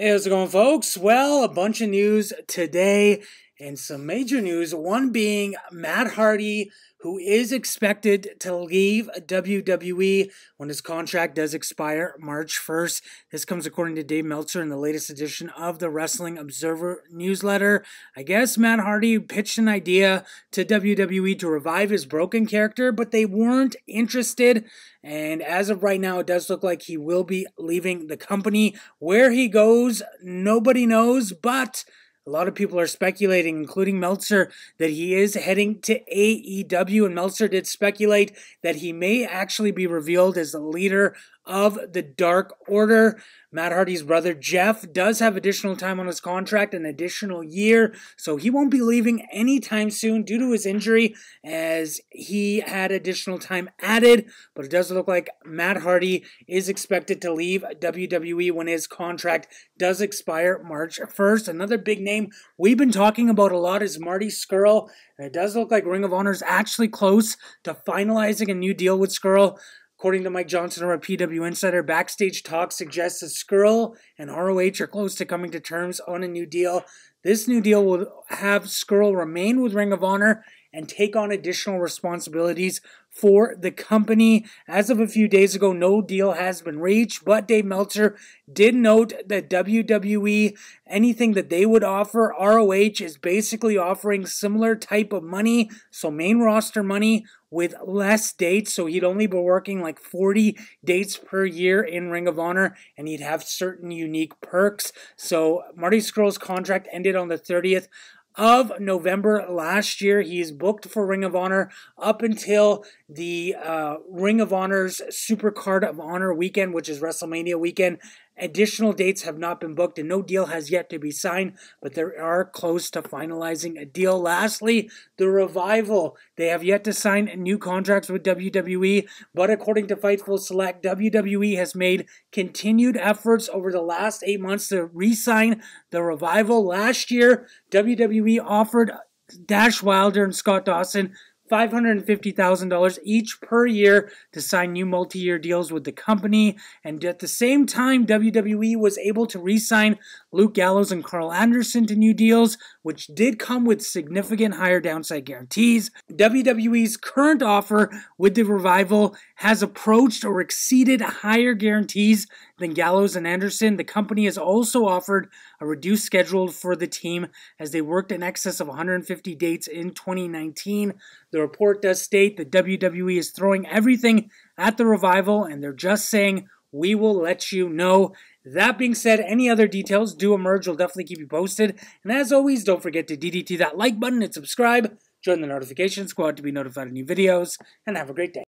Hey, how's it going, folks? Well, a bunch of news today and some major news. One being Matt Hardy who is expected to leave WWE when his contract does expire March 1st. This comes according to Dave Meltzer in the latest edition of the Wrestling Observer newsletter. I guess Matt Hardy pitched an idea to WWE to revive his broken character, but they weren't interested. And as of right now, it does look like he will be leaving the company. Where he goes, nobody knows, but a lot of people are speculating, including Meltzer, that he is heading to AEW, and Meltzer did speculate that he may actually be revealed as the leader of the Dark Order. Matt Hardy's brother Jeff does have additional time on his contract, an additional year, so he won't be leaving anytime soon due to his injury, as he had additional time added. But it does look like Matt Hardy is expected to leave WWE when his contract does expire March 1st. Another big name we've been talking about a lot is Marty Scurll. And it does look like Ring of Honor is actually close to finalizing a new deal with Scurll. According to Mike Johnson or a PW Insider, backstage talk suggests that Scurll and ROH are close to coming to terms on a new deal. This new deal will have Scurll remain with Ring of Honor and take on additional responsibilities for the company. As of a few days ago, no deal has been reached, but Dave Meltzer did note that WWE, anything that they would offer, ROH is basically offering similar type of money, so main roster money with less dates. So he'd only be working like 40 dates per year in Ring of Honor and he'd have certain unique perks. So Marty Scurll's contract ended on the 30th of November last year. He's booked for Ring of Honor up until the uh, Ring of Honor's Super Card of Honor weekend, which is WrestleMania weekend. Additional dates have not been booked and no deal has yet to be signed, but they are close to finalizing a deal. Lastly, the revival. They have yet to sign new contracts with WWE, but according to Fightful Select, WWE has made continued efforts over the last eight months to re sign the revival. Last year, WWE offered Dash Wilder and Scott Dawson $550,000 each per year to sign new multi year deals with the company. And at the same time, WWE was able to re sign Luke Gallows and Karl Anderson to new deals, which did come with significant higher downside guarantees. WWE's current offer with the revival has approached or exceeded higher guarantees than Gallows and Anderson. The company has also offered a reduced schedule for the team as they worked in excess of 150 dates in 2019. The report does state that WWE is throwing everything at the revival and they're just saying, we will let you know. That being said, any other details do emerge. We'll definitely keep you posted. And as always, don't forget to DDT that like button and subscribe. Join the notification squad to be notified of new videos. And have a great day.